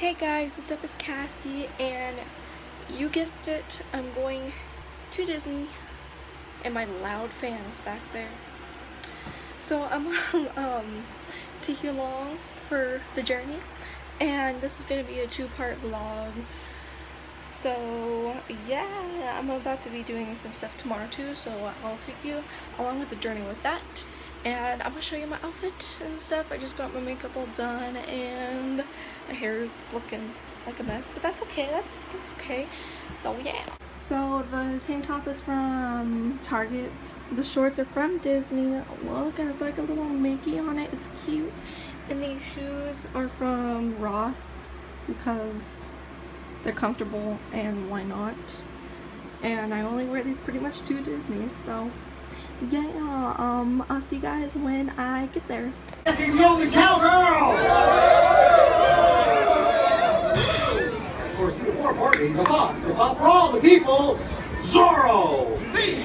Hey guys, what's up? It's Cassie, and you guessed it, I'm going to Disney, and my loud fan is back there. So I'm on um, Tiki Long for the journey, and this is going to be a two-part vlog. So yeah, I'm about to be doing some stuff tomorrow too, so I'll take you along with the journey with that and I'm gonna show you my outfit and stuff. I just got my makeup all done and my hair is looking like a mess, but that's okay. That's that's okay. So yeah. So the tank top is from Target. The shorts are from Disney. Look, it has like a little Mickey on it. It's cute. And these shoes are from Ross because they're comfortable and why not? And I only wear these pretty much to Disney, so yeah, um, I'll see you guys when I get there. the cowgirl! Of course, the war party, the box, the pop for all the people, Zorro! See,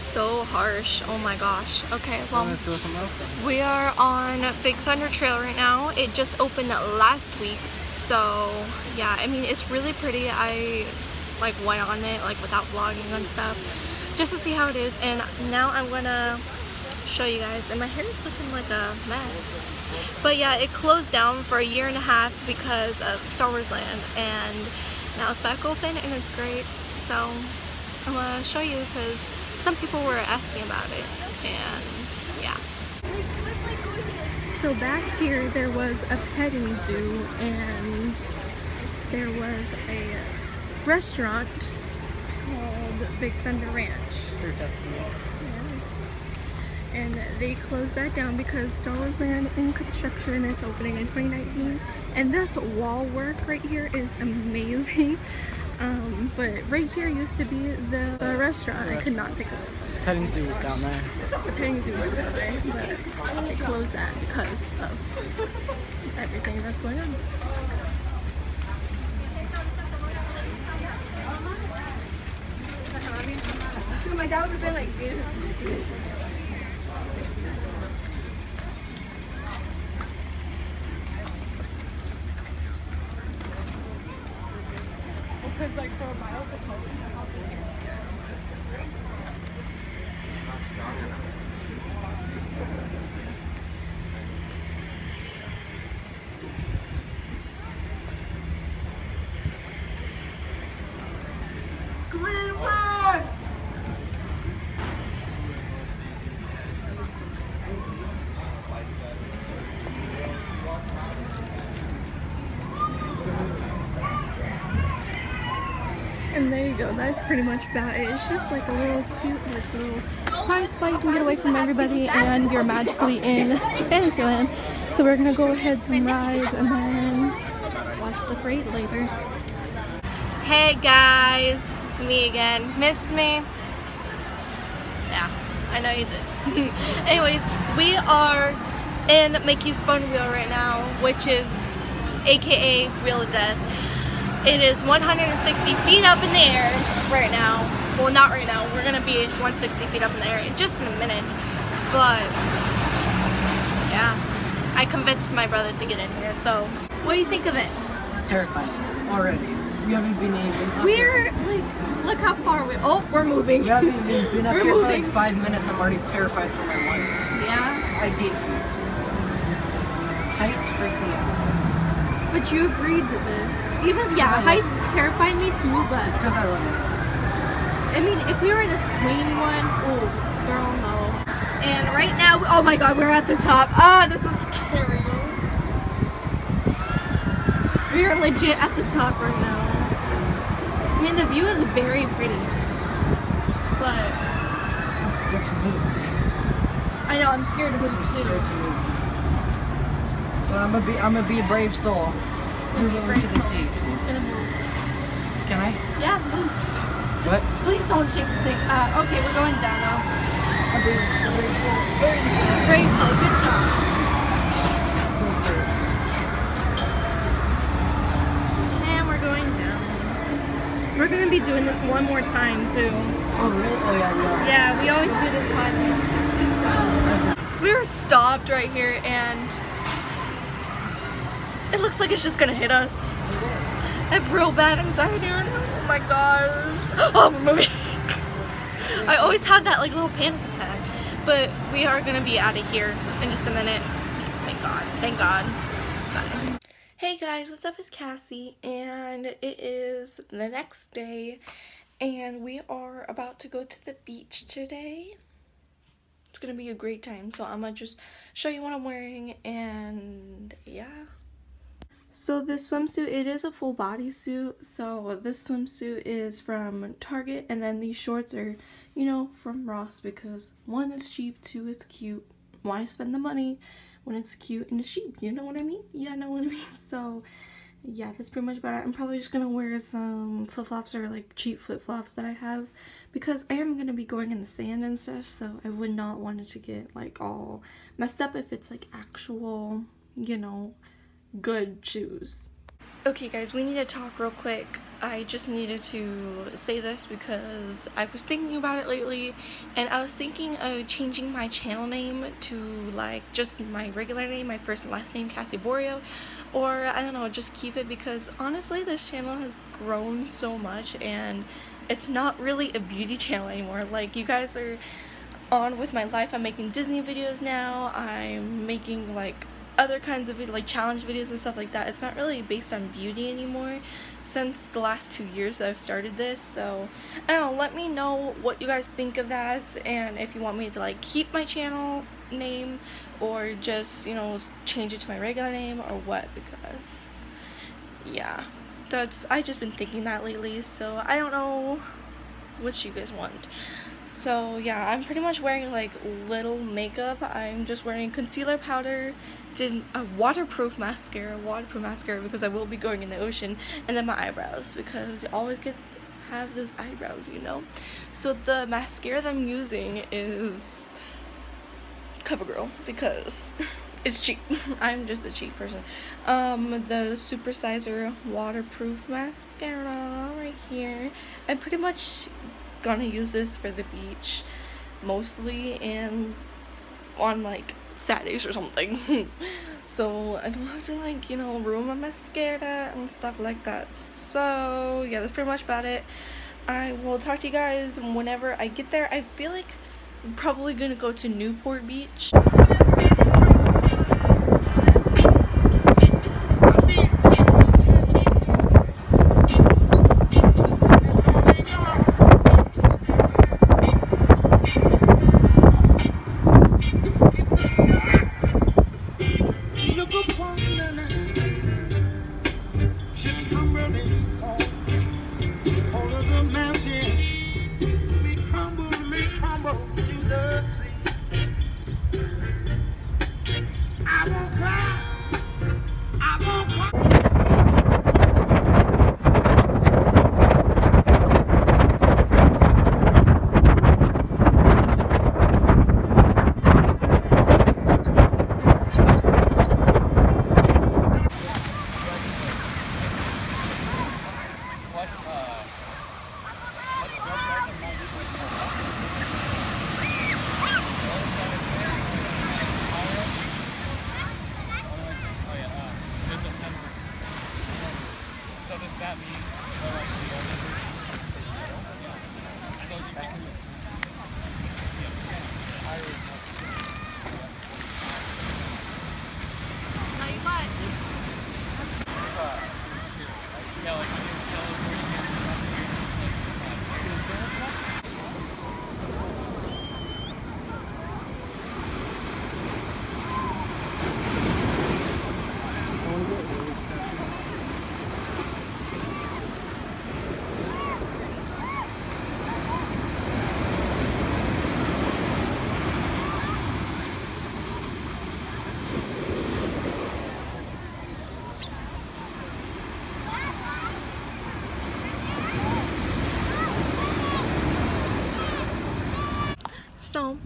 is so harsh. Oh my gosh. Okay, well, Let's go somewhere else then. we are on Big Thunder Trail right now. It just opened last week. So, yeah, I mean, it's really pretty. I like went on it like without vlogging and stuff just to see how it is. And now I'm gonna show you guys. And my hair is looking like a mess. But yeah, it closed down for a year and a half because of Star Wars Land. And now it's back open and it's great. So I'm gonna show you because some people were asking about it and yeah. So back here there was a petting zoo and there was a restaurant called Big Thunder Ranch. Your destiny. And they closed that down because Star Wars Land in construction is opening in 2019. And this wall work right here is amazing. Um, but right here used to be the, the restaurant. I could not think of it. The petting zoo was down there. The petting zoo was down there, but they closed that because of everything that's going on. My dad would have been like, dude. And there you go, that's pretty much about it. It's just like a little cute, like little quiet spot you can get away from everybody and you're magically in Fantasyland. So we're gonna go ahead some rides and then watch the freight later. Hey guys, it's me again. Miss me? Yeah, I know you did. Anyways, we are in Mickey's Fun Wheel right now, which is aka Wheel of Death. It is 160 feet up in the air right now. Well, not right now. We're gonna be 160 feet up in the air in just in a minute. But yeah, I convinced my brother to get in here. So, what do you think of it? Terrifying already. We haven't been even. Up We're here. like, look how far we. Oh, we're moving. We haven't even been up We're here for like five minutes. I'm already terrified for my life. Yeah. I hate heights. Heights freak me out. But you agreed to this. Even yeah, heights terrify me too. But It's because I love it. I mean, if we were in a swing one, oh, girl, no. And right now, oh my god, we're at the top. Ah, this is scary. We are legit at the top right now. I mean, the view is very pretty. But I'm scared to move. I know I'm scared to move I'm too. scared to move. But I'm gonna be I'm gonna be a brave soul. It's gonna Move be over very to the seat. It's gonna move. Can I? Yeah, move. Just What? please don't shake the thing. Uh, okay, we're going down now. I'm being a brave soul. There you go. Brave soul, good job. So scared. And we're going down. We're gonna be doing this one more time too. Oh really? Oh yeah, we are. Yeah, we always do this time. We were stopped right here and it looks like it's just gonna hit us. I have real bad anxiety right now. Oh my gosh. Oh, we're moving. I always have that like little panic attack. But we are gonna be out of here in just a minute. Thank God. Thank God. Bye. Hey guys, what's up? It's Cassie, and it is the next day, and we are about to go to the beach today. It's gonna be a great time, so I'm gonna just show you what I'm wearing, and yeah. So this swimsuit, it is a full bodysuit. So this swimsuit is from Target, and then these shorts are, you know, from Ross because one, it's cheap, two, it's cute. Why spend the money when it's cute and it's cheap? You know what I mean? Yeah, I know what I mean. So yeah, that's pretty much about it. I'm probably just gonna wear some flip flops or like cheap flip flops that I have because I am gonna be going in the sand and stuff. So I would not want it to get like all messed up if it's like actual, you know, good shoes. Okay guys, we need to talk real quick. I just needed to say this because I was thinking about it lately and I was thinking of changing my channel name to like just my regular name, my first and last name, Cassie Boerio or I don't know, just keep it because honestly this channel has grown so much and it's not really a beauty channel anymore. Like you guys are on with my life. I'm making Disney videos now. I'm making like other kinds of like challenge videos and stuff like that. It's not really based on beauty anymore since the last two years that I've started this. So I don't know. Let me know what you guys think of that and if you want me to like keep my channel name or just you know change it to my regular name or what because yeah that's I've just been thinking that lately so I don't know what you guys want so yeah I'm pretty much wearing like little makeup I'm just wearing concealer powder did a waterproof mascara waterproof mascara because I will be going in the ocean and then my eyebrows because you always get have those eyebrows you know so the mascara that I'm using is CoverGirl because it's cheap. I'm just a cheap person. Um, the Super Sizer waterproof mascara right here. I'm pretty much gonna use this for the beach mostly and on like Saturdays or something. so I don't have to like, you know, ruin my mascara and stuff like that. So yeah, that's pretty much about it. I will talk to you guys whenever I get there. I feel like I'm probably gonna go to Newport Beach.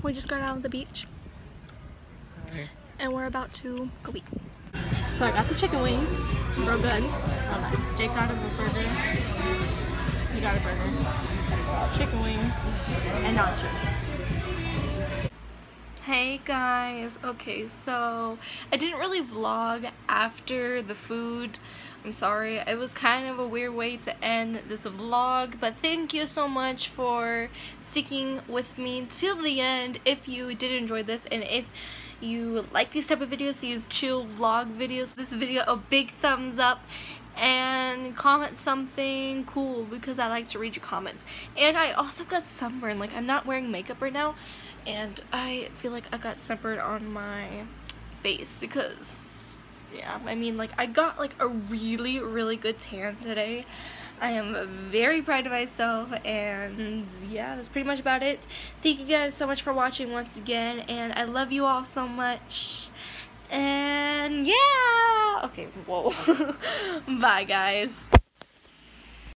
We just got out of the beach. And we're about to go eat. So I got the chicken wings. Real good. Oh nice. Jake got a burger. You got a burger. Chicken wings and nachos. Hey guys, okay, so I didn't really vlog after the food. I'm sorry, it was kind of a weird way to end this vlog, but thank you so much for sticking with me till the end if you did enjoy this and if you like these type of videos, these chill vlog videos, this video a big thumbs up and comment something cool because I like to read your comments. And I also got sunburn, like I'm not wearing makeup right now and I feel like I got sunburned on my face because yeah I mean like I got like a really really good tan today. I am very proud of myself and yeah that's pretty much about it. Thank you guys so much for watching once again and I love you all so much. And yeah! Okay whoa. Bye guys